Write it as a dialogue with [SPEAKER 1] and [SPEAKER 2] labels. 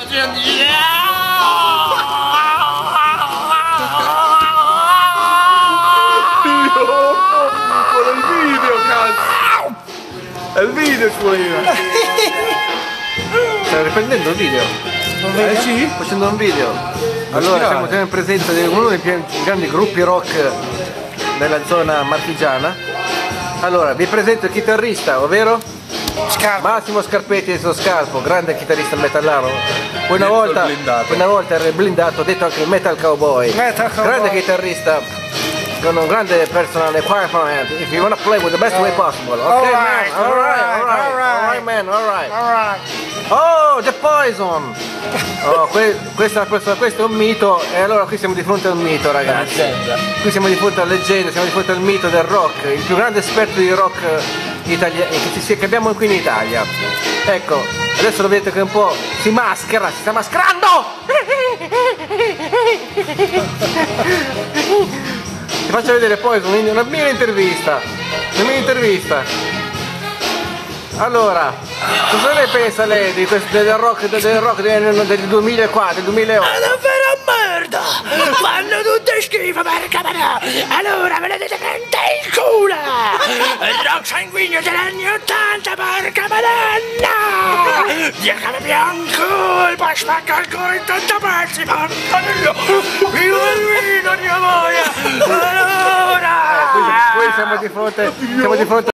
[SPEAKER 1] Quello il video, cazzo! È il voleva!
[SPEAKER 2] Stai riprendendo il video?
[SPEAKER 1] Eh sì?
[SPEAKER 2] Facendo un video. Allora siamo, siamo in presenza di uno dei più grandi gruppi rock della zona marchigiana. Allora, vi presento il chitarrista, ovvero?
[SPEAKER 3] Scarpa.
[SPEAKER 2] Massimo Scarpetti del suo scalpo, grande chitarrista metallaro. Una volta,
[SPEAKER 1] il blindato.
[SPEAKER 2] una volta era blindato, detto anche il metal cowboy.
[SPEAKER 3] Metal cowboy.
[SPEAKER 2] Grande chitarrista con un grande personal equipment. If you wanna play with the best way possible. Ok
[SPEAKER 3] Alright,
[SPEAKER 2] man, alright,
[SPEAKER 3] alright,
[SPEAKER 2] alright,
[SPEAKER 3] alright.
[SPEAKER 2] alright man, alright.
[SPEAKER 3] Alright.
[SPEAKER 2] Oh, The Poison! Oh, que- questa- questo, questo è un mito e allora qui siamo di fronte a un mito ragazzi. Qui siamo di fronte a leggenda, siamo di fronte al mito del rock, il più grande esperto di rock italiano che, ci sia- che abbiamo qui in Italia. Ecco, adesso lo vedete che un po' si maschera, si sta mascherando! Ti faccio vedere poi una mia intervista. Una mia intervista. Allora, cosa ne pensa lei di questo, del rock, del rock del, del 2004, del 2008?
[SPEAKER 4] Madonna! Allora ve le dite prende il culo! Il rock sanguigno degli anni 80, porca madonna! Diacame bianco, poi spacca il cuore in tanti pezzi, porca Dio! Viva il vino, Dio boia! Allora!
[SPEAKER 2] Qui, qui siamo di fronte, siamo di fronte